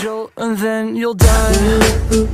jolt and then you'll die.